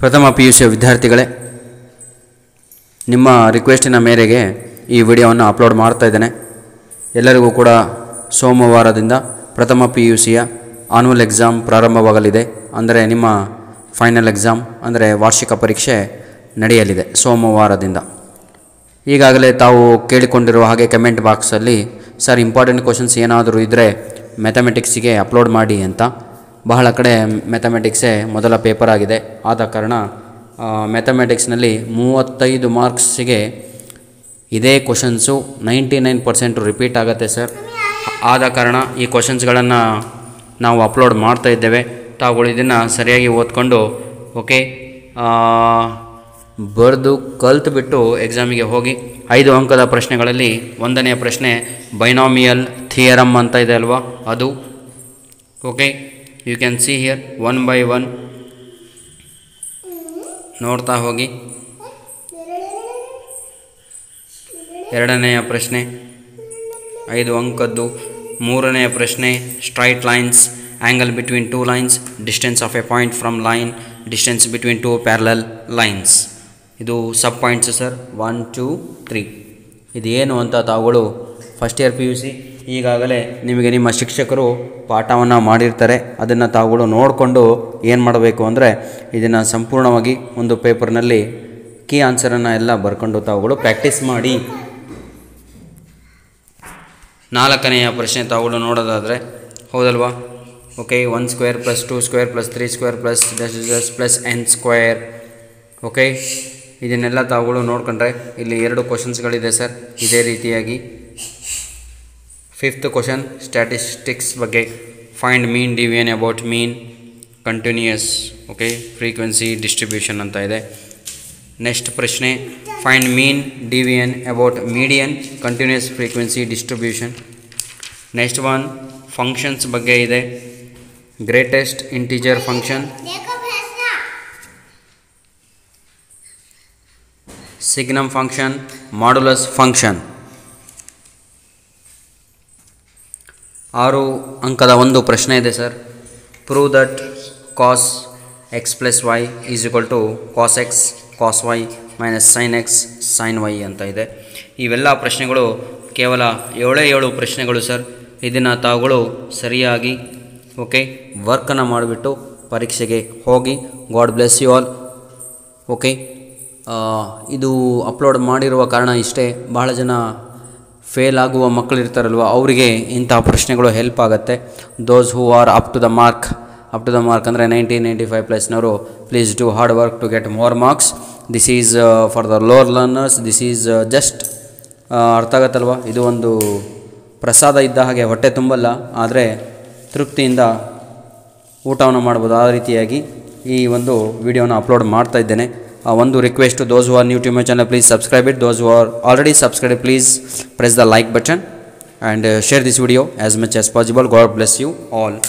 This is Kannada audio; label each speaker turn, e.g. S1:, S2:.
S1: ಪ್ರಥಮ ಪಿ ಯು ಸಿಯ ವಿದ್ಯಾರ್ಥಿಗಳೇ, ನಿಮ್ಮ ರಿಕ್ವೆಸ್ಟಿನ ಮೇರೆಗೆ ಈ ವಿಡಿಯೋವನ್ನು ಅಪ್ಲೋಡ್ ಮಾಡ್ತಾ ಇದ್ದೇನೆ. ಎಲ್ಲರಿಗೂ ಕೂಡ ಸೋಮವಾರದಿಂದ ಪ್ರಥಮ ಪಿ ಯು ಸಿಯ ಆನ್ಯುವಲ್ ಎಕ್ಸಾಮ್ ಪ್ರಾರಂಭವಾಗಲಿದೆ. ಅಂದರೆ ನಿಮ್ಮ ಫೈನಲ್ ಎಕ್ಸಾಮ್ ಅಂದರೆ ವಾರ್ಷಿಕ ಪರೀಕ್ಷೆ ನಡೆಯಲಿದೆ ಸೋಮವಾರದಿಂದ. ಈಗಾಗಲೇ ತಾವು ಕೇಳಿಕೊಂಡಿರುವ ಹಾಗೆ ಕಮೆಂಟ್ ಬಾಕ್ಸಲ್ಲಿ ಸರ್ ಇಂಪಾರ್ಟೆಂಟ್ ಕ್ವಶನ್ಸ್ ಏನಾದರೂ ಇದ್ದರೆ ಮ್ಯಾಥಮೆಟಿಕ್ಸಿಗೆ ಅಪ್ಲೋಡ್ ಮಾಡಿ ಅಂತ ಬಹಳ ಕಡೆ ಮ್ಯಾಥಮೆಟಿಕ್ಸೇ ಮೊದಲ ಪೇಪರ್ ಆಗಿದೆ. ಆದ ಕಾರಣ ಮ್ಯಾಥಮೆಟಿಕ್ಸ್ನಲ್ಲಿ ಮೂವತ್ತೈದು ಮಾರ್ಕ್ಸಿಗೆ ಇದೇ questions ninety nine percent repeat ಆಗುತ್ತೆ ಸರ್ ಆದ ಕಾರಣ ಈ ಕ್ವಶನ್ಸ್ಗಳನ್ನು ನಾವು ಅಪ್ಲೋಡ್ ಮಾಡ್ತಾ ಇದ್ದೇವೆ. ತಾವುಗಳು ಇದನ್ನು ಸರಿಯಾಗಿ ಓದ್ಕೊಂಡು ಓಕೆ ಬರೆದು ಕಲ್ತುಬಿಟ್ಟು ಎಕ್ಸಾಮಿಗೆ ಹೋಗಿ, ಐದು ಅಂಕದ ಪ್ರಶ್ನೆಗಳಲ್ಲಿ ಒಂದನೆಯ ಪ್ರಶ್ನೆ ಬೈನಾಮಿಯಲ್ ಥಿಯರಮ್ ಅಂತ ಇದೆ ಅಲ್ವಾ? ಅದು okay you can see here one by one ನೋಡ್ತಾ ಹೋಗಿ. ಎರಡನೆಯ ಪ್ರಶ್ನೆ, ಐದು ಅಂಕದ್ದು. ಮೂರನೆಯ ಪ್ರಶ್ನೆ straight lines angle between two lines distance of a point from line distance between two parallel lines ಇದು sub points sir one two three ಇದು ಏನು ಅಂತ ತಾವುಗಳು first year P U C ಈಗಾಗಲೇ ನಿಮಗೆ ನಿಮ್ಮ ಶಿಕ್ಷಕರು ಪಾಠವನ್ನು ಮಾಡಿರ್ತಾರೆ. ಅದನ್ನು ತಾವುಗಳು ನೋಡಿಕೊಂಡು ಏನು ಮಾಡಬೇಕು ಅಂದರೆ ಇದನ್ನು ಸಂಪೂರ್ಣವಾಗಿ ಒಂದು ಪೇಪರ್ನಲ್ಲಿ ಕೀ ಆನ್ಸರನ್ನು ಎಲ್ಲ ಬರ್ಕೊಂಡು ತಾವುಗಳು ಪ್ರಾಕ್ಟೀಸ್ ಮಾಡಿ. ನಾಲ್ಕನೆಯ ಪ್ರಶ್ನೆ ತಾವುಗಳು ನೋಡೋದಾದರೆ, ಹೌದಲ್ವಾ? Okay, one square plus two square plus three square plus does ಡಸ್ ಪ್ಲಸ್ ಎನ್ ಸ್ಕ್ವೇರ್. ಓಕೆ, ಇದನ್ನೆಲ್ಲ ತಾವುಗಳು ನೋಡ್ಕೊಂಡ್ರೆ ಇಲ್ಲಿ ಎರಡು ಕ್ವಶನ್ಸ್ಗಳಿದೆ ಸರ್. ಇದೇ ರೀತಿಯಾಗಿ ಫಿಫ್ತ್ ಕ್ವಶನ್ ಸ್ಟ್ಯಾಟಿಸ್ಟಿಕ್ಸ್ ಬಗ್ಗೆ find mean deviation about mean continuous okay frequency distribution ಅಂತ ಇದೆ ನೆಕ್ಸ್ಟ್ ಪ್ರಶ್ನೆ find mean deviation about median continuous frequency distribution next one functions ಬಗ್ಗೆ ಇದೆ ಗ್ರೇಟೆಸ್ಟ್ ಇಂಟೀಜರ್ ಫಂಕ್ಷನ್
S2: देखो भैंसना
S1: ಸಿಗ್ನಮ್ ಫಂಕ್ಷನ್ ಮಾಡ್ಯುಲಸ್ ಫಂಕ್ಷನ್ ಆರು ಅಂಕದ ಒಂದು ಪ್ರಶ್ನೆ ಇದೆ sir prove that cos x plus y is equal to cos x cos y minus sine x sine y ಅಂತ ಇದೆ. ಇವೆಲ್ಲ ಪ್ರಶ್ನೆಗಳು ಕೇವಲ ಏಳೇ ಏಳು ಪ್ರಶ್ನೆಗಳು ಸರ್ ಇದನ್ನು ತಾವುಗಳು ಸರಿಯಾಗಿ ಓಕೆ ವರ್ಕನ್ನು ಮಾಡಿಬಿಟ್ಟು ಪರೀಕ್ಷೆಗೆ ಹೋಗಿ god bless you all okay ಇದು ಅಪ್ಲೋಡ್ ಮಾಡಿರುವ ಕಾರಣ ಇಷ್ಟೇ. ಬಹಳ ಜನ ಫೇಲ್ ಆಗುವ ಮಕ್ಕಳು ಇರ್ತಾರಲ್ವ, ಅವರಿಗೆ ಇಂತಹ ಪ್ರಶ್ನೆಗಳು ಹೆಲ್ಪ್ ಆಗುತ್ತೆ. Those who are up to the mark up to the mark ಅಂದರೆ ninety ninety five ಪ್ಲಸ್ನವರು please do hard work to get more marks this is for the lower learners this is just ಅರ್ಥ ಆಗತ್ತಲ್ವ? ಇದು ಒಂದು ಪ್ರಸಾದ ಇದ್ದ ಹಾಗೆ, ಹೊಟ್ಟೆ ತುಂಬಲ್ಲ, ಆದರೆ ತೃಪ್ತಿಯಿಂದ ಊಟವನ್ನು ಮಾಡ್ಬೋದು. ಆ ರೀತಿಯಾಗಿ ಈ ಒಂದು ವಿಡಿಯೋನ ಅಪ್ಲೋಡ್ ಮಾಡ್ತಾ ಇದ್ದೇನೆ. uh, one do request to those who are new to my channel please subscribe it. Those who are already subscribed please press the like button and uh, share this video as much as possible. God bless you all.